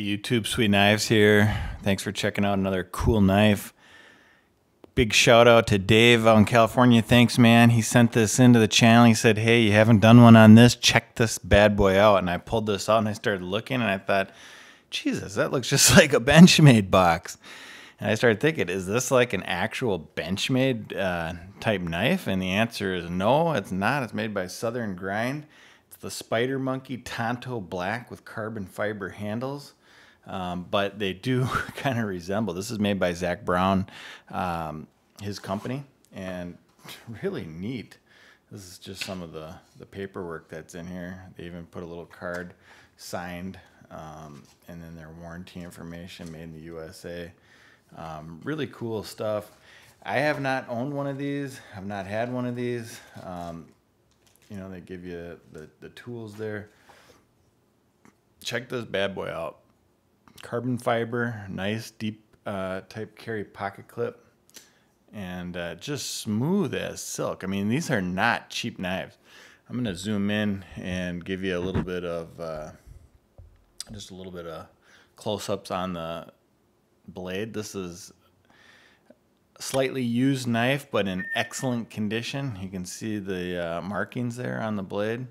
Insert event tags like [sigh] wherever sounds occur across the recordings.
YouTube, Sweet Knives here. Thanks for checking out another cool knife. Big shout out to Dave in California. Thanks, man. He sent this into the channel. He said, Hey, you haven't done one on this? Check this bad boy out. And I pulled this out and I started looking and I thought, Jesus, that looks [laughs] just like a Benchmade box. And I started thinking, is this like an actual Benchmade uh, type knife? And the answer is no, it's not. It's made by Southern Grind. It's the Spider Monkey Tanto Black with carbon fiber handles um, but they do [laughs] kind of resemble. This is made by Zac Brown, um, his company, and [laughs] really neat. This is just some of the, the paperwork that's in here. They even put a little card signed, um, and then their warranty information made in the USA. Um, really cool stuff. I have not owned one of these. I've not had one of these. Um, you know, they give you the, the tools there. Check this bad boy out carbon fiber, nice deep uh, type carry pocket clip, and uh, just smooth as silk. I mean, these are not cheap knives. I'm gonna zoom in and give you a little bit of, uh, just a little bit of close-ups on the blade. This is slightly used knife, but in excellent condition. You can see the uh, markings there on the blade.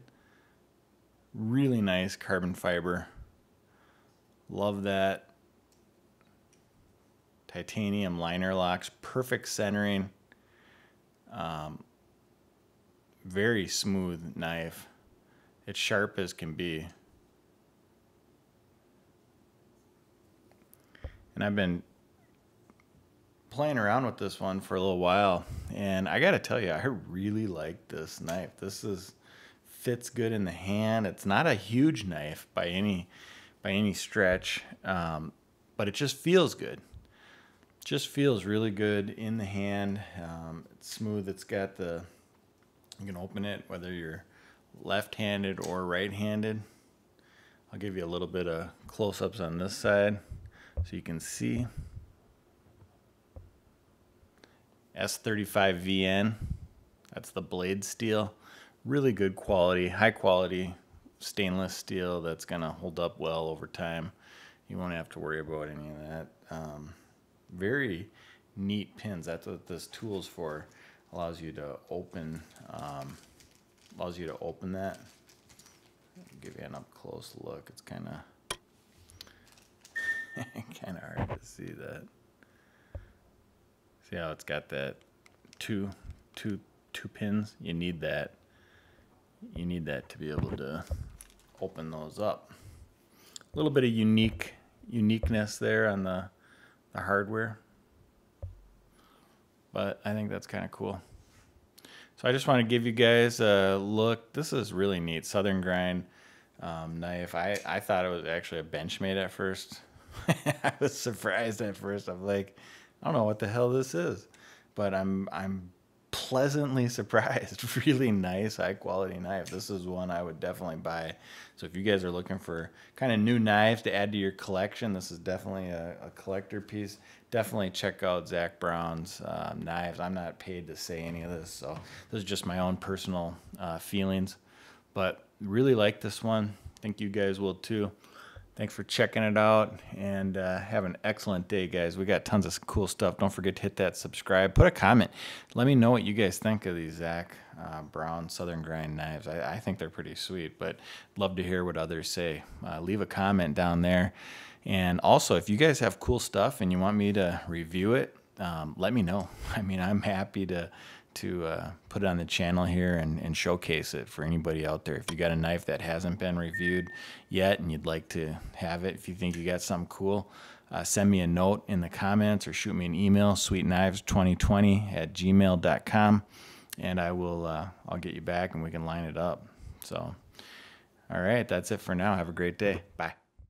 Really nice carbon fiber. Love that. Titanium liner locks, perfect centering. Um, very smooth knife. It's sharp as can be. And I've been playing around with this one for a little while and I got to tell you I really like this knife. This is fits good in the hand. It's not a huge knife by any by any stretch, um, but it just feels good. Just feels really good in the hand. Um, it's smooth. It's got the, you can open it whether you're left-handed or right-handed. I'll give you a little bit of close-ups on this side so you can see. S35VN, that's the blade steel. Really good quality, high quality stainless steel that's going to hold up well over time. You won't have to worry about any of that. Um, very neat pins. That's what this tool's for. Allows you to open, um, allows you to open that. Give you an up close look. It's kind of, [laughs] kind of hard to see that. See how it's got that two, two, two pins? You need that. You need that to be able to open those up. A little bit of unique uniqueness there on the, the hardware. But I think that's kind of cool. So I just want to give you guys a look. This is really neat. Southern Grind um, knife. I, I thought it was actually a Benchmade at first. [laughs] I was surprised at first. I'm like, I don't know what the hell this is. But I'm I'm pleasantly surprised. [laughs] really nice, high quality knife. This is one I would definitely buy. So if you guys are looking for kind of new knives to add to your collection, this is definitely a, a collector piece. Definitely check out Zac Brown's um, knives. I'm not paid to say any of this, so this is just my own personal uh, feelings. But really like this one. think you guys will too. Thanks for checking it out and uh, have an excellent day, guys. We got tons of cool stuff. Don't forget to hit that subscribe. Put a comment. Let me know what you guys think of these Zac uh, Brown Southern Grind knives. I, I, think they're pretty sweet, but love to hear what others say. Uh, leave a comment down there. And also, if you guys have cool stuff and you want me to review it, um, let me know. [laughs] I mean, I'm happy to to uh, put it on the channel here and, and showcase it for anybody out there. If you got a knife that hasn't been reviewed yet and you'd like to have it, if you think you got something cool, uh, send me a note in the comments or shoot me an email, sweetknives2020 at gmail.com, and I will uh, I'll get you back and we can line it up. So, all right, that's it for now. Have a great day. Bye.